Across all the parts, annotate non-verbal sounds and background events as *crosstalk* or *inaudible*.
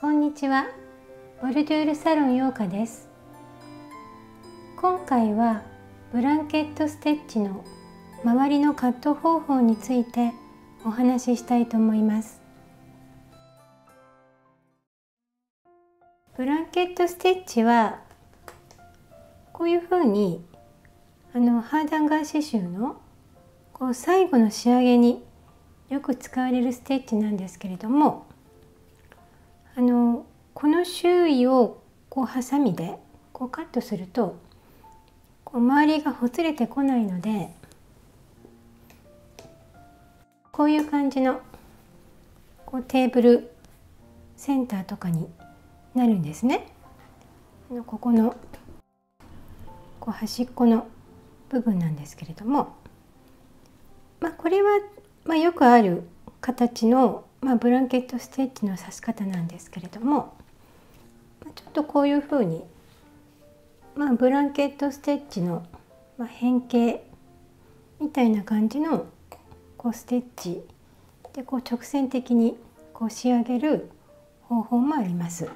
こんにちは。ボルデュールサロン陽香です。今回はブランケットステッチの周りのカット方法についてお話ししたいと思います。ブランケットステッチはこういうふうにあのハーダンガー刺繍のこう最後の仕上げによく使われるステッチなんですけれどもあのこの周囲をこうハサミでこうカットするとこう周りがほつれてこないのでこういう感じのこうテーブルセンターとかになるんですね。ここのこう端っこの部分なんですけれども、まあ、これはまあ、よくある形の、まあ、ブランケットステッチの刺し方なんですけれども、ちょっとこういうふうに、まあ、ブランケットステッチの、まあ、変形みたいな感じのこうステッチでこう直線的にこう仕上げる方法もあります。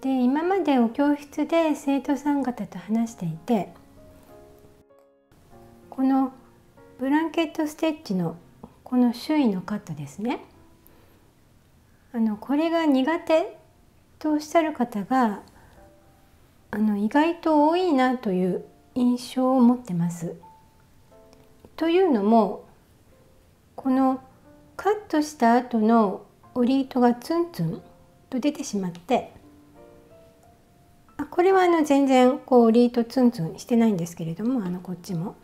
で今までお教室で生徒さん方と話していてこのブランケットステッチのこの周囲のカットですねあのこれが苦手とおっしゃる方があの意外と多いなという印象を持ってます。というのもこのカットした後のオリートがツンツンと出てしまってあこれはあの全然こうオリートツンツンしてないんですけれどもあのこっちも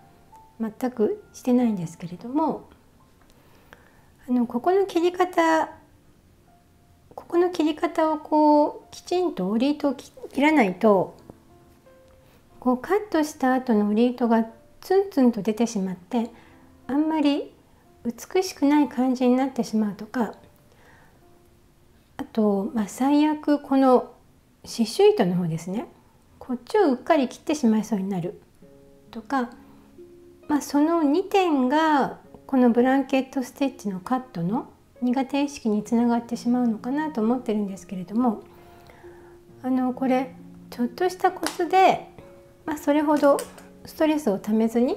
全くしてないんですけれどもあのここの切り方ここの切り方をこうきちんとオリートを切らないとこうカットした後のオリートがツンツンと出てしまってあんまり美しくない感じになってしまうとかあと、まあ、最悪この刺繍糸の方ですね。こっちをうっかり切ってしまいそうになるとかまあ、その2点がこのブランケットステッチのカットの苦手意識につながってしまうのかなと思ってるんですけれどもあのこれちょっとしたコツで、まあ、それほどストレスをためずに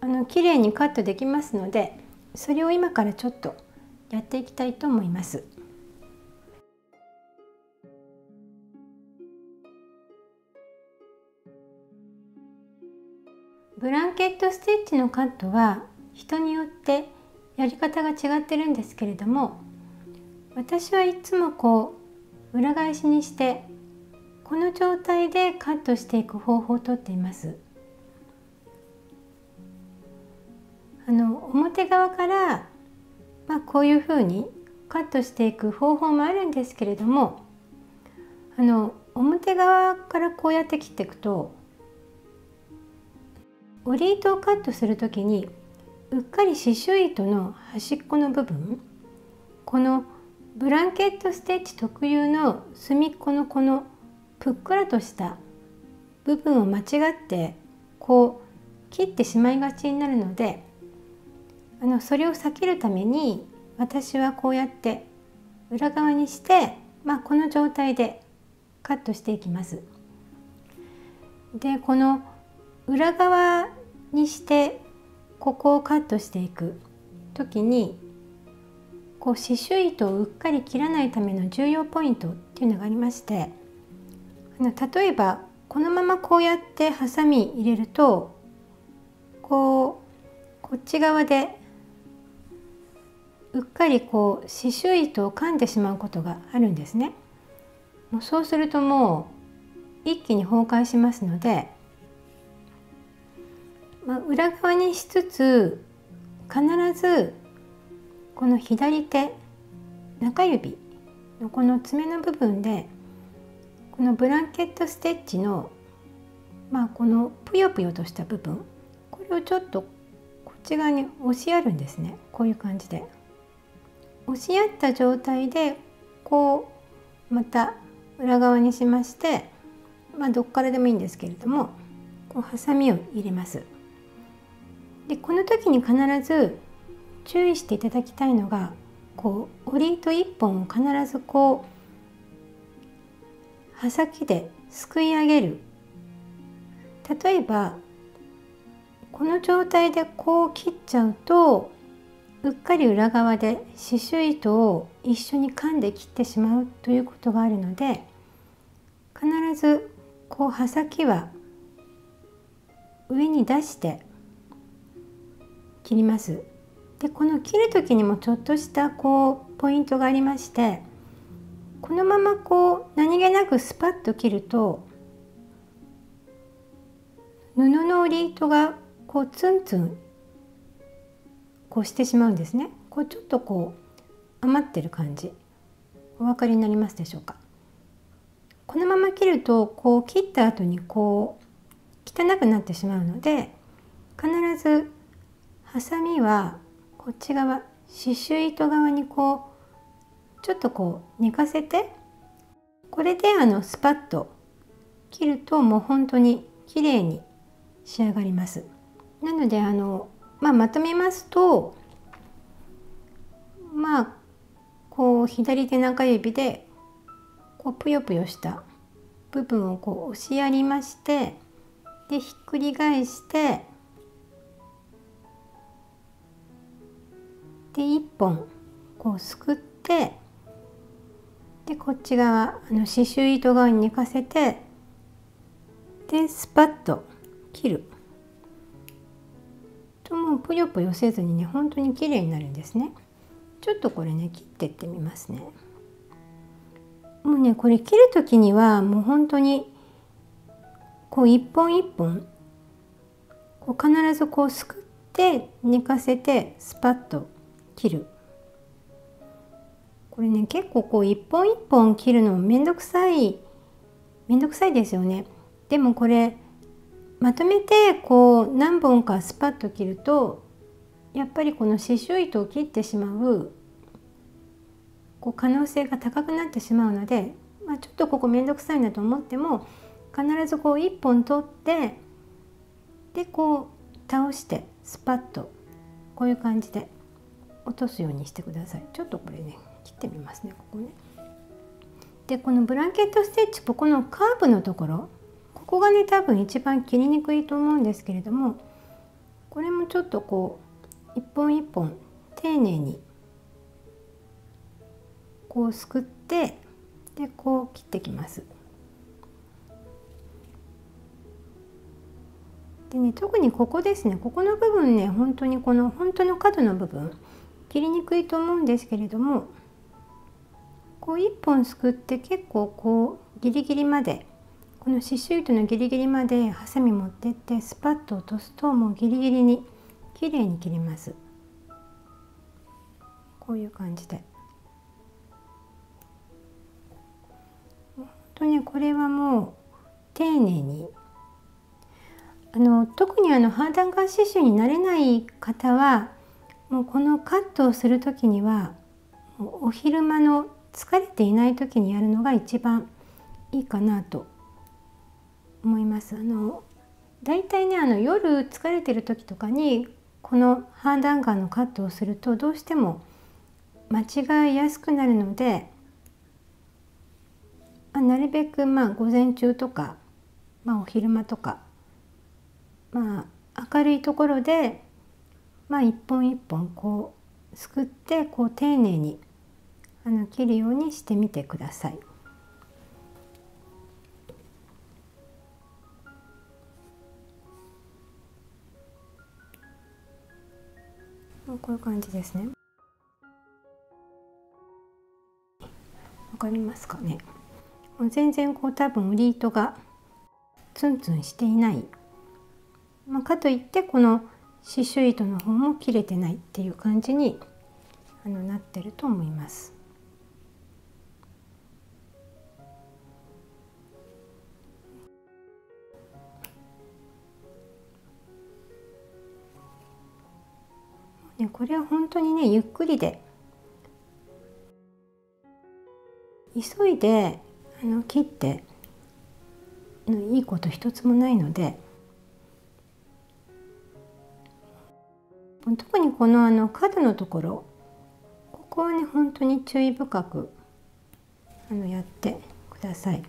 あの綺麗にカットできますのでそれを今からちょっとやっていきたいと思います。ブランケットステッチのカットは人によってやり方が違ってるんですけれども私はいつもこう裏返しにしてこの状態でカットしていく方法をとっています。あの表側から、まあ、こういうふうにカットしていく方法もあるんですけれどもあの表側からこうやって切っていくとオリートをカットする時にうっかり刺繍糸の端っこの部分このブランケットステッチ特有の隅っこのこのぷっくらとした部分を間違ってこう切ってしまいがちになるのであのそれを避けるために私はこうやって裏側にして、まあ、この状態でカットしていきます。でこの裏側にしてここをカットしていく時にこう刺繍糸をうっかり切らないための重要ポイントっていうのがありましてあの例えばこのままこうやってハサミ入れるとこうこっち側でうっかりこう刺繍糸を噛んでしまうことがあるんですね。もうそうするともう一気に崩壊しますのでまあ、裏側にしつつ必ずこの左手中指のこの爪の部分でこのブランケットステッチのまあこのぷよぷよとした部分これをちょっとこっち側に押しやるんですねこういう感じで。押しやった状態でこうまた裏側にしましてまあどっからでもいいんですけれどもこうハサミを入れます。でこの時に必ず注意していただきたいのがこう織り糸1本を必ずこう刃先ですくい上げる。例えばこの状態でこう切っちゃうとうっかり裏側で刺繍糸を一緒に噛んで切ってしまうということがあるので必ずこう刃先は上に出して切ります。でこの切る時にもちょっとしたこうポイントがありましてこのままこう何気なくスパッと切ると布の織り糸がこうツンツンこうしてしまうんですね。こうちょっとこう余ってる感じお分かりになりますでしょうか？このまま切るとこう切った後にこう汚くなってしまうので必ずハサミはこっち側刺繍糸側にこうちょっとこう寝かせてこれであのスパッと切るともう本当に綺麗に仕上がります。なのであの、まあ、まとめますとまあこう左手中指でこうぷよぷよした部分をこう押しやりましてでひっくり返してで1本こうすくってでこっち側あの刺繍糸側に寝かせてでスパッと切る。ともうぷよぷよせずにね本当に綺麗になるんですね。ちょっとこれね切ってってみますね。もうねこれ切る時にはもう本当にこう一本一本こう必ずこうすくって寝かせてスパッと切る。これね結構こう一本一本切るのめんどくさい。めんどくさいですよね。でもこれまとめてこう何本かスパッと切るとやっぱりこの刺繍糸を切ってしまうこう可能性が高くなってしまうので、まあ、ちょっとここめんどくさいなと思っても必ずこう1本取ってでこう倒してスパッとこういう感じで。落とすようにしてください。ちょっとこれね切ってみますねここね。でこのブランケットステッチここのカーブのところここがね多分一番切りにくいと思うんですけれどもこれもちょっとこう一本一本丁寧にこうすくってでこう切ってきます。でね特にここですねここの部分ね本当にこの本当の角の部分切りにくいと思うんですけれどもこう1本すくって結構こうギリギリまでこの刺繍糸のギリギリまでハサミ持ってってスパッと落とすともうギリギリに綺麗に切れます。こういう感じで。本当にこれはもう丁寧にあの特にあのハーダンガー刺繍になれない方はもうこのカットをする時にはお昼間の疲れていない時にやるのが一番いいかなと思います。あのだいたいねあの夜疲れてる時とかにこのハーダンガーのカットをするとどうしても間違いやすくなるのでなるべくまあ午前中とか、まあ、お昼間とかまあ明るいところでまあ一本一本こうすくってこう丁寧にあの切るようにしてみてください。こういう感じですね。わかりますかね？もう全然こう多分リートがツンツンしていないまあ、かといってこの刺繍糸の方も切れてないっていう感じにあのなってると思います。ね、これは本当にねゆっくりで急いであの切っていいこと一つもないので特にこのあの角のところここはね本当に注意深くあのやってください。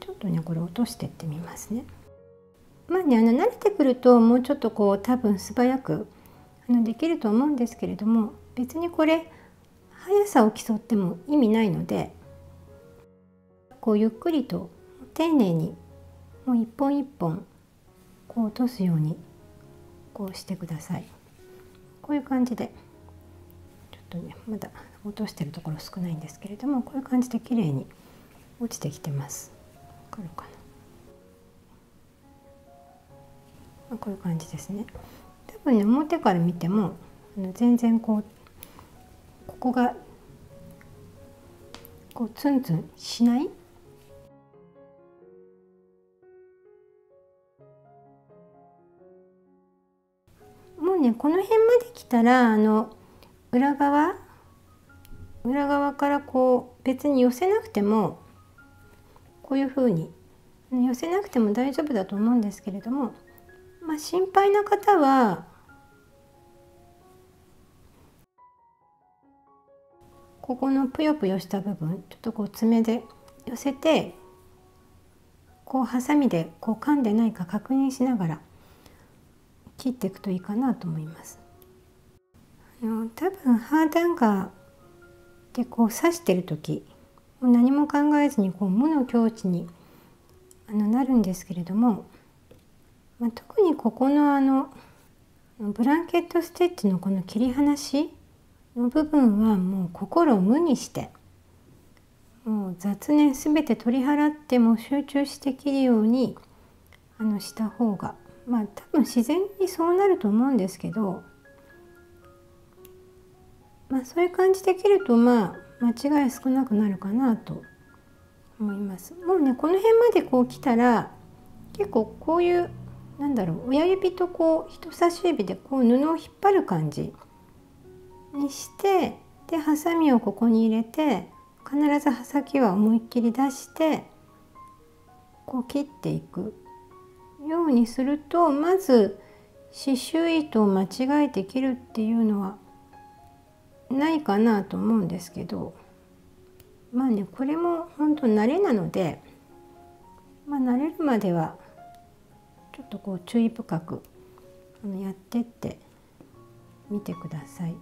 ちょっとねこれ落としてってみますね。まあねあの慣れてくるともうちょっとこう多分素早くあのできると思うんですけれども別にこれ速さを競っても意味ないのでこうゆっくりと丁寧にもう一本一本こう落とすようにこうしてください。こういう感じで。ちょっとねまだ落としてるところ少ないんですけれどもこういう感じで綺麗に落ちてきてます。わかるかな、まあ、こういう感じですね。多分ね表から見ても全然こうここがこうツンツンしないねこの辺まで来たらあの裏側裏側からこう別に寄せなくてもこういうふうに寄せなくても大丈夫だと思うんですけれども、まあ、心配な方はここのぷよぷよした部分ちょっとこう爪で寄せてこうハサミでこう噛んでないか確認しながら切っていくといいかなと思います。あの多分ハーダンガーでこう刺してる時もう何も考えずにこう無の境地にあのなるんですけれども、まあ、特にここのあのブランケットステッチのこの切り離しの部分はもう心を無にしてもう雑念すべて取り払っても集中して切るようにあのした方がまあ多分自然にそうなると思うんですけど、まあ、そういう感じで切るとまあ間違い少なくなるかなと思います。もうねこの辺までこう来たら結構こういうなんだろう親指とこう人差し指でこう布を引っ張る感じ。にしてでハサミをここに入れて必ず刃先は思いっきり出してこう切っていくようにするとまず刺繍糸を間違えて切るっていうのはないかなと思うんですけどまあねこれも本当慣れなのでまあ慣れるまではちょっとこう注意深くやってってみてください。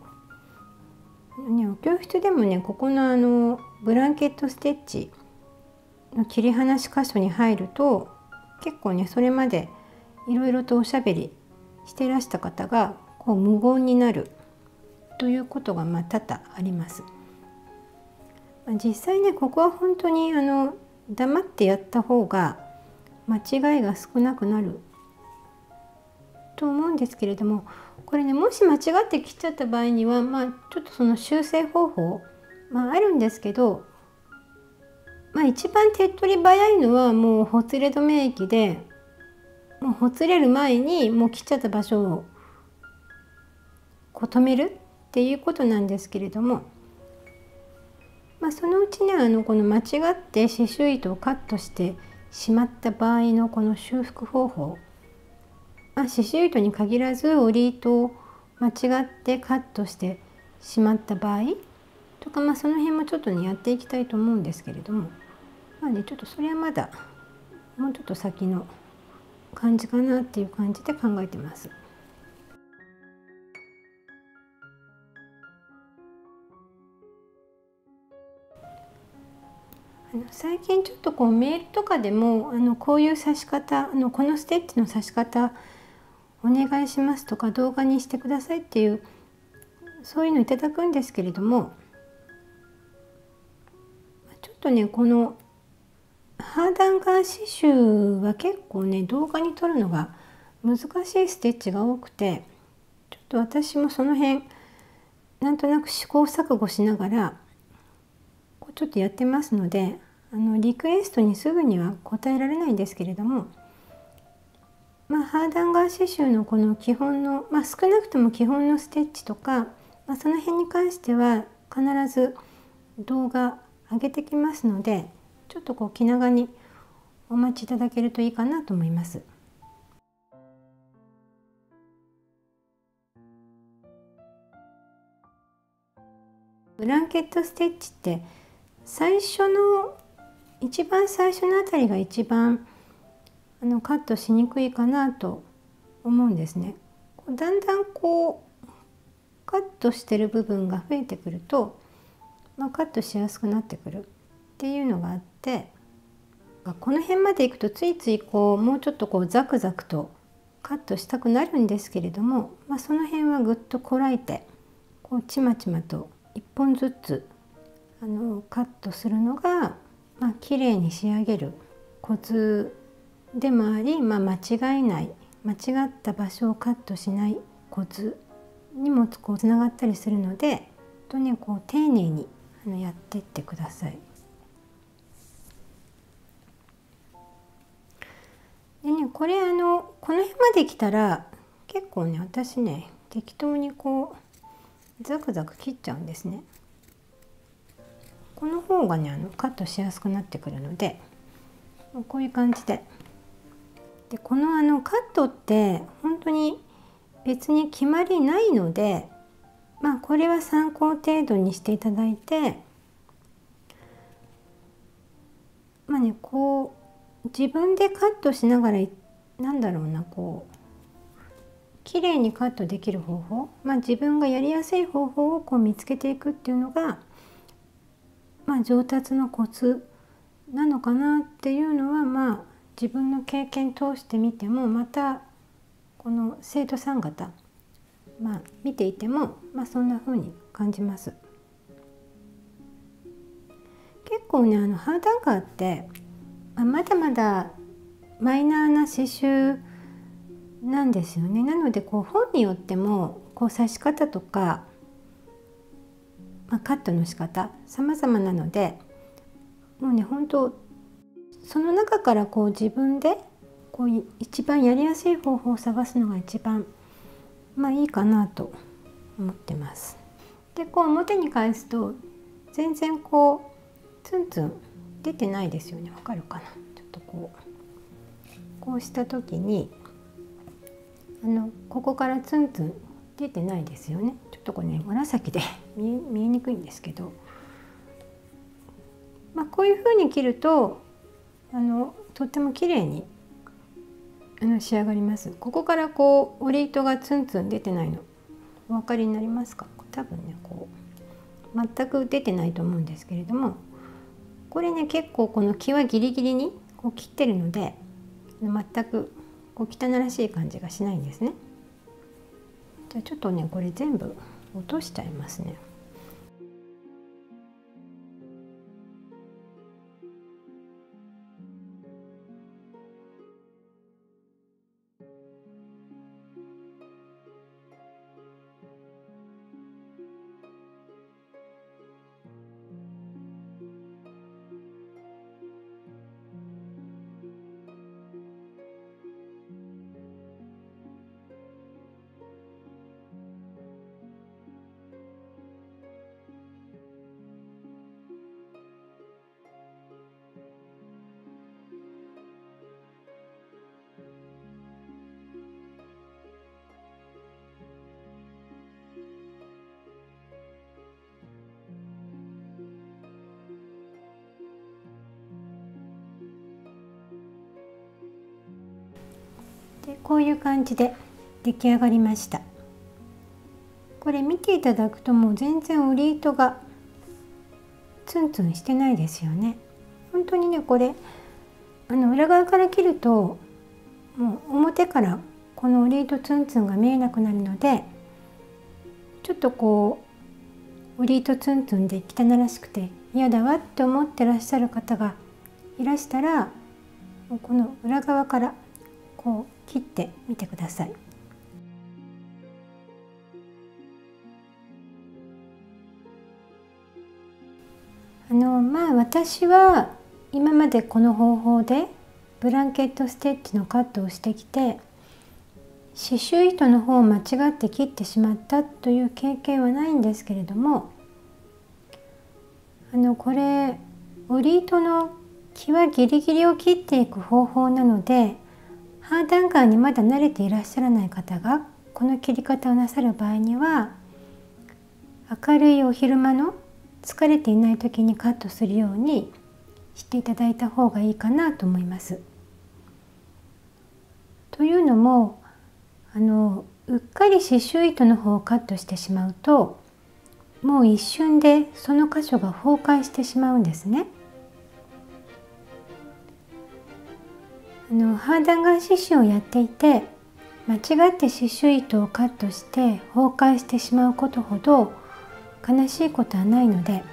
ね、お教室でもねここのあのブランケットステッチの切り離し箇所に入ると結構ねそれまでいろいろとおしゃべりしてらした方がこう無言になるということがまあ多々あります。実際ねここは本当にあの黙ってやった方が間違いが少なくなると思うんですけれどもこれねもし間違って切っちゃった場合にはまあちょっとその修正方法、まあ、あるんですけど、まあ、一番手っ取り早いのはもうほつれ止め液でもうほつれる前にもう切っちゃった場所をこう止めるっていうことなんですけれども、まあ、そのうちねあのこの間違って刺繍糸をカットしてしまった場合のこの修復方法まあ、刺繍糸に限らず織り糸を間違ってカットしてしまった場合とか、まあ、その辺もちょっとねやっていきたいと思うんですけれども。まあねちょっとそれはまだもうちょっと先の感じかなっていう感じで考えてます。最近ちょっとこうメールとかでもあのこういう刺し方あのこのステッチの刺し方お願いしますとか動画にしてくださいっていうそういうのいただくんですけれどもちょっとねこのハーダンガー刺繍は結構ね動画に撮るのが難しいステッチが多くてちょっと私もその辺なんとなく試行錯誤しながらちょっとやってますのであのリクエストにすぐには答えられないんですけれどもまあ、ハーダンガー刺繍のこの基本の、まあ、少なくとも基本のステッチとか、まあ、その辺に関しては必ず動画上げてきますのでちょっとこう気長にお待ちいただけるといいかなと思います。ブランケットステッチって最初の一番最初のあたりが一番あのカットしにくいかなと思うんですね。だんだんこうカットしてる部分が増えてくると、まあ、カットしやすくなってくるっていうのがあってこの辺までいくとついついこうもうちょっとこうザクザクとカットしたくなるんですけれども、まあ、その辺はぐっとこらえてこうちまちまと1本ずつあのカットするのが、まあ綺麗に仕上げるコツでもあり、まあ、間違いない間違った場所をカットしないコツにもこうつながったりするのでとにこう丁寧にあのやってってください。これあのこの辺まで来たら結構ね私ね適当にこうザクザク切っちゃうんですね。この方がねあのカットしやすくなってくるのでこういう感じででこのあのカットって本当に別に決まりないのでまあこれは参考程度にしていただいてまあねこう自分でカットしながらなんだろうなこう綺麗にカットできる方法、まあ、自分がやりやすい方法をこう見つけていくっていうのが、まあ、上達のコツなのかなっていうのはまあ自分の経験通してみてもまたこの生徒さん方まあ見ていても、まあ、そんな風に感じます。結構ねあのハーダンカーって、まあ、まだまだマイナーな刺繍なんですよね。なのでこう本によってもこう刺し方とか、まあ、カットの仕方様々なのでもうね本当その中からこう自分でこう一番やりやすい方法を探すのが一番まあいいかなと思ってます。でこう表に返すと全然こうツンツン出てないですよねわかるかなちょっとこうこうした時にあのここからツンツン出てないですよね。ちょっとこれね紫で *laughs* 見え見えにくいんですけど、まあ、こういう風に切るとあのとっても綺麗にあの仕上がります。ここからこう織り糸がツンツン出てないのお分かりになりますか？多分ねこう全く出てないと思うんですけれどもこれね結構この木はギリギリにこう切ってるので全くこう汚らしい感じがしないんですね。じゃあちょっとねこれ全部落としちゃいますね。こういう感じで出来上がりました。これ見ていただくともう全然織り糸がツンツンしてないですよね。本当にねこれあの裏側から切るともう表からこの織り糸ツンツンが見えなくなるのでちょっとこう織り糸ツンツンで汚らしくて嫌だわって思ってらっしゃる方がいらしたらこの裏側からこう切ってみてください。あのまあ私は今までこの方法でブランケットステッチのカットをしてきて刺繍糸の方を間違って切ってしまったという経験はないんですけれどもあのこれ織り糸の際ギリギリを切っていく方法なのでハーダンガーにまだ慣れていらっしゃらない方がこの切り方をなさる場合には明るいお昼間の疲れていない時にカットするようにしていただいた方がいいかなと思います。というのもあのうっかり刺繍糸の方をカットしてしまうともう一瞬でその箇所が崩壊してしまうんですね。あのハーダンガン刺繍をやっていて間違って刺繍糸をカットして崩壊してしまうことほど悲しいことはないので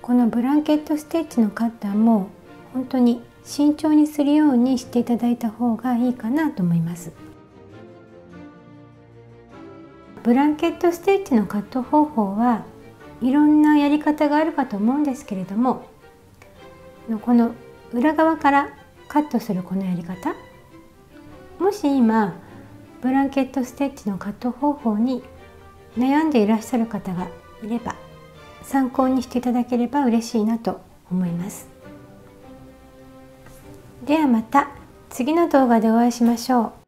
このブランケットステッチのカッターも本当に慎重にするようにしていただいた方がいいかなと思います。ブランケットステッチのカット方法はいろんなやり方があるかと思うんですけれどもこの裏側からカットするこのやり方？もし今ブランケットステッチのカット方法に悩んでいらっしゃる方がいれば参考にしていただければ嬉しいなと思います。ではまた次の動画でお会いしましょう。